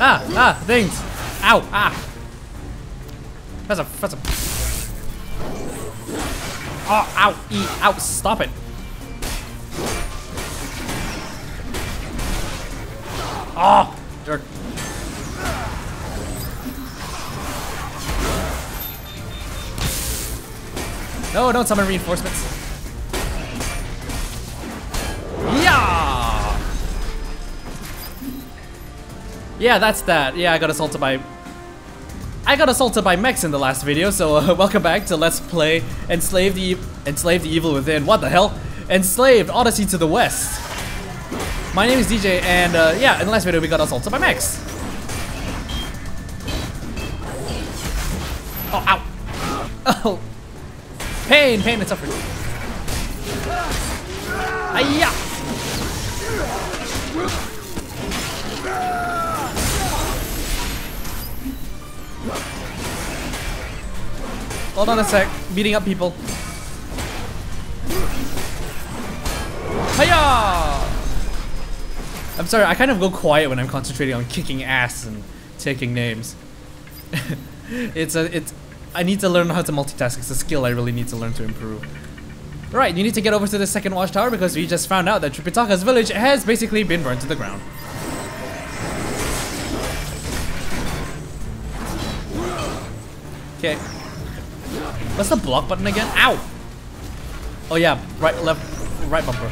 Ah, ah, things. Ow, ah. Press a, press a. Oh, ow, e, ow, stop it. Oh, jerk. No, don't summon reinforcements. Yeah, that's that. Yeah, I got assaulted by... I got assaulted by mechs in the last video, so uh, welcome back to Let's Play Enslave the, Enslave the Evil Within. What the hell? Enslaved Odyssey to the West. My name is DJ, and uh, yeah, in the last video we got assaulted by mechs. Oh, ow. Oh. Pain, pain, and suffering. Hiya! Hold on a sec. Beating up people. Hiya! I'm sorry, I kind of go quiet when I'm concentrating on kicking ass and taking names. it's a it's I need to learn how to multitask. It's a skill I really need to learn to improve. Right, you need to get over to the second watchtower because we just found out that Tripitaka's village has basically been burned to the ground. Okay. What's the block button again? Ow! Oh yeah, right, left, right bumper.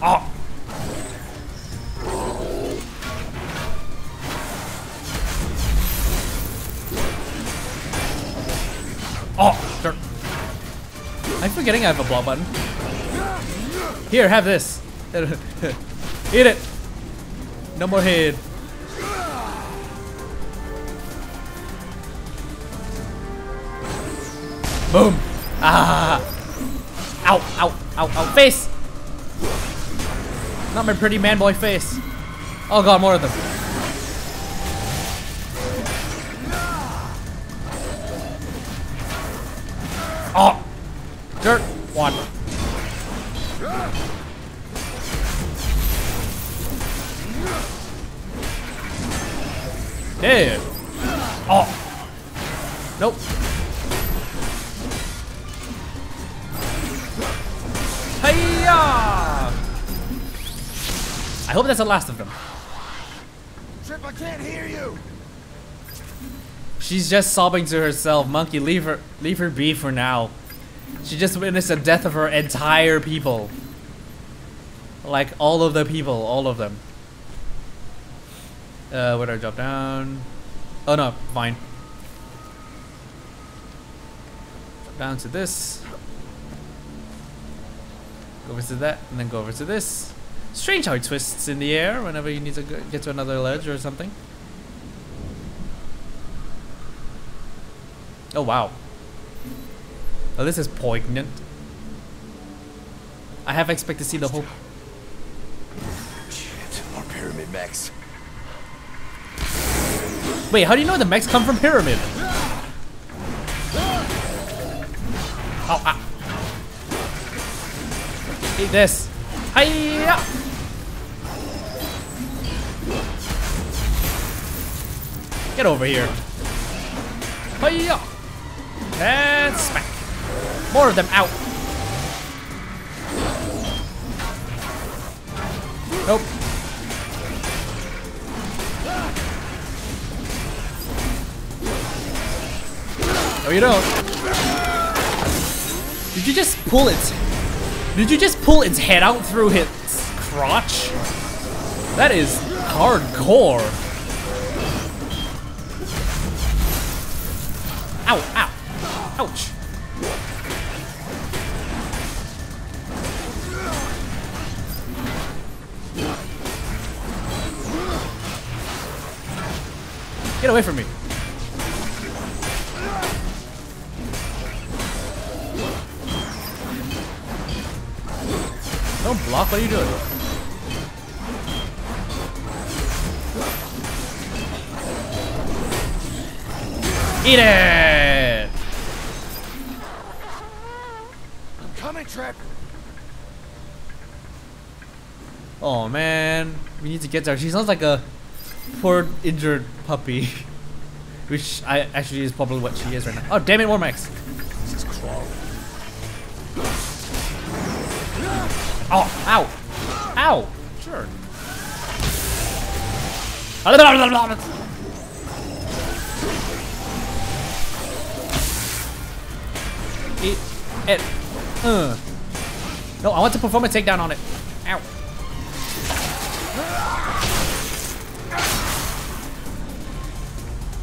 Oh! Oh, dirt. I'm forgetting I have a block button. Here, have this. Eat it. No more head. Boom. Ah. Ow, ow, ow, ow. Face. Not my pretty man boy face. Oh god, more of them. Oh! Dirt! One. Dead. Oh! Nope. Hope that's the last of them. Trip, I can't hear you. She's just sobbing to herself. Monkey, leave her, leave her be for now. She just witnessed the death of her entire people. Like all of the people, all of them. Uh, where do I drop down? Oh no, fine. Drop down to this. Go over to that, and then go over to this. Strange how it twists in the air whenever you need to get to another ledge or something. Oh wow. Oh, this is poignant. I have expect to see the whole. Shit, more pyramid mechs. Wait, how do you know the mechs come from Pyramid? Oh, ah. Eat this. Hiya! Get over here. Hiya! And smack. More of them out. Nope. No, you don't. Did you just pull it? Did you just pull its head out through its crotch? That is hardcore. Ow, ow. Ouch. Get away from me. Don't block, what are you doing? Eat it! I'm coming, Trip. Oh man, we need to get there. She sounds like a poor injured puppy. Which I actually is probably what she is right now. Oh damn it, Warmax! This is crawling. Oh, ow! Ow! Sure. It. Uh. No, I want to perform a takedown on it. Ow.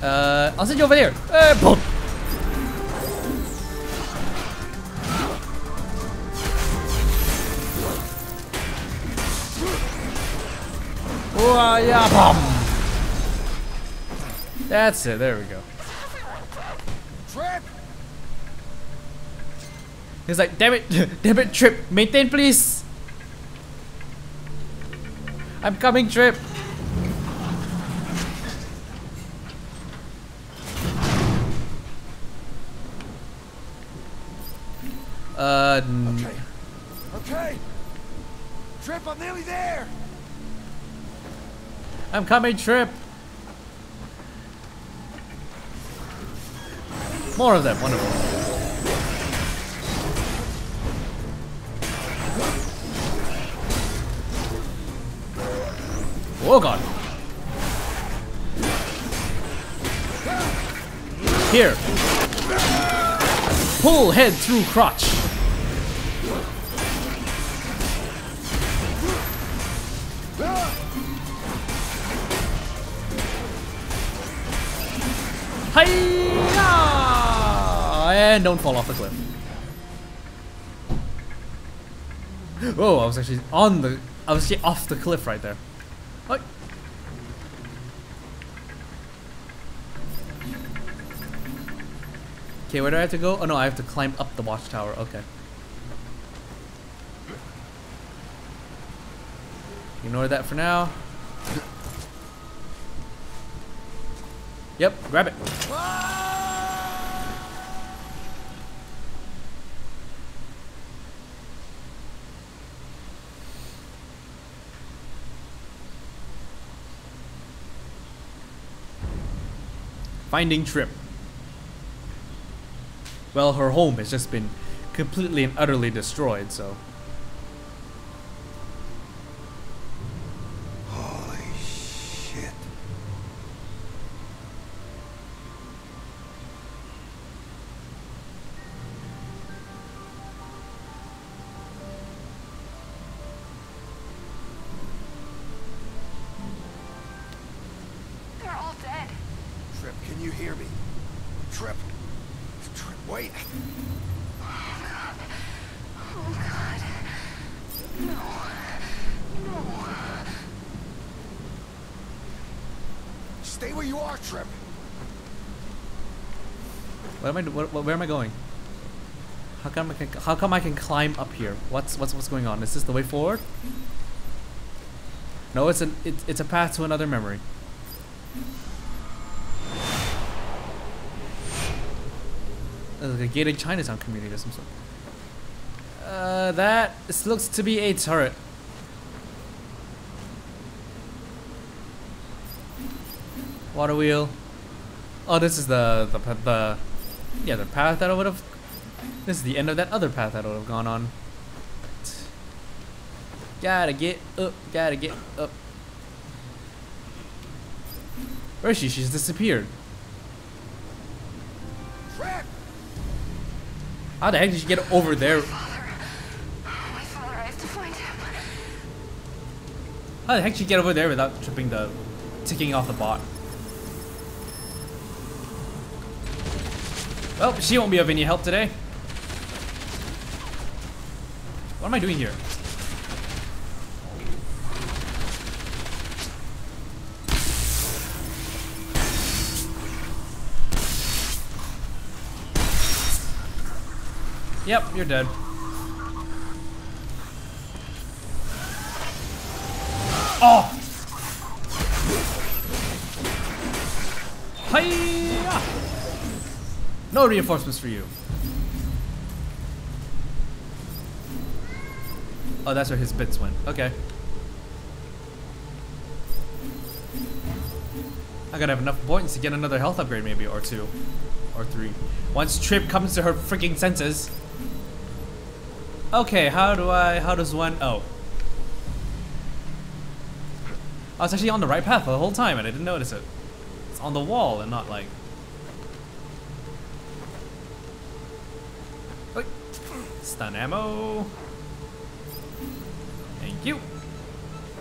Uh, I'll send you over there. Uh, boom. Ooh, yeah. That's it. There we go. Trip! He's like, damn it, damn it, Trip, maintain please. I'm coming, Trip. Uh, Okay. Okay. Trip, I'm nearly there. I'm coming, Trip. More of them, wonderful. Oh god. Here. Pull head through crotch. Hiya! And don't fall off the cliff. Oh, I was actually on the. I was actually off the cliff right there. Okay, where do I have to go? Oh no, I have to climb up the watchtower. Okay. Ignore that for now. Yep, grab it. Finding Trip. Well, her home has just been completely and utterly destroyed, so. Holy shit. They're all dead. Trip, can you hear me? Trip. Trip, wait. Oh god. No. No. Stay where you are, Trip. What am I? do- What, what, where am I going? How come I can? How come I can climb up here? What's what's what's going on? Is this the way forward? No, it's an it, it's a path to another memory. Like a gated Chinatown community or some sort. Uh, that this looks to be a turret. Water wheel. Oh, this is the the the yeah the path that I would have. This is the end of that other path that I would have gone on. Gotta get up. Gotta get up. Where is she? She's disappeared. Trip! How the heck did she get over there? How the heck did she get over there without tripping the ticking off the bot? Well, she won't be of any help today. What am I doing here? Yep, you're dead. Oh! Hiya! No reinforcements for you. Oh, that's where his bits went. Okay. I gotta have enough points to get another health upgrade maybe, or two. Or three. Once Trip comes to her freaking senses. Okay, how do I, how does one, oh. I was actually on the right path the whole time and I didn't notice it. It's on the wall and not like... Wait. Stun ammo. Thank you.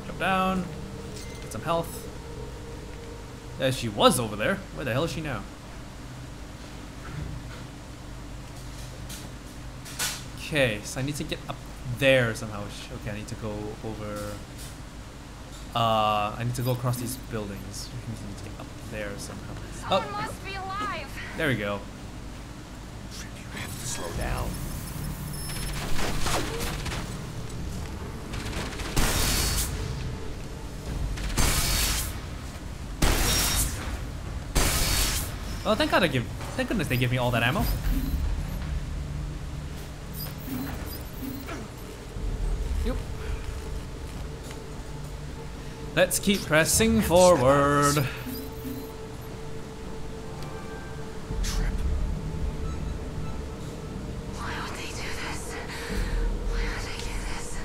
Jump down. Get some health. Uh, she was over there. Where the hell is she now? Okay, so I need to get up there somehow. Okay, I need to go over. Uh, I need to go across these buildings. I need to get up there somehow. Someone Oh, must be alive. there we go. You have to slow down. Oh, thank God I give. Thank goodness they give me all that ammo. Let's keep pressing forward. Trip. Why would they do this? Why would they do this?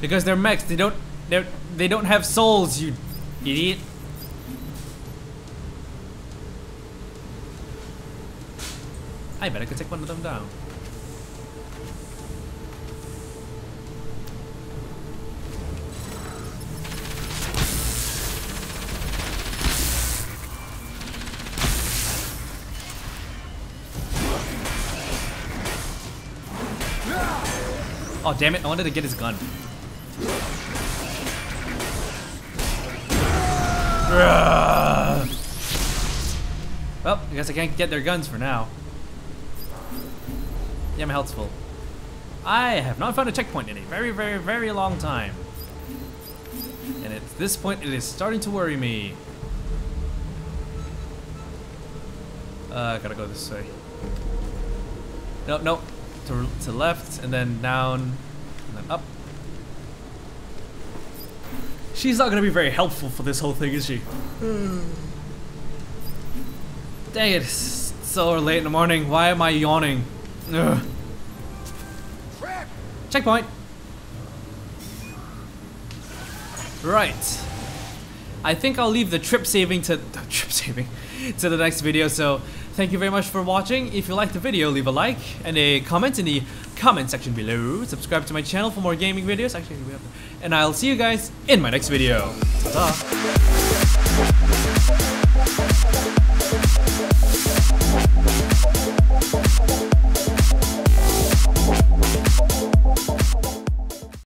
Because they're mechs. They don't. They they don't have souls. You idiot. I bet I could take one of them down. Damn it! I wanted to get his gun. Well, I guess I can't get their guns for now. Yeah, my health's full. I have not found a checkpoint in a very, very, very long time. And at this point, it is starting to worry me. Uh, I gotta go this way. Nope, nope. To, to left, and then down, and then up. She's not gonna be very helpful for this whole thing, is she? Hmm. Dang it, it's so late in the morning. Why am I yawning? Ugh. Checkpoint. Right. I think I'll leave the trip saving to the trip saving to the next video. So thank you very much for watching. If you liked the video, leave a like and a comment in the comment section below. Subscribe to my channel for more gaming videos. Actually, we have, and I'll see you guys in my next video. Ta-ta.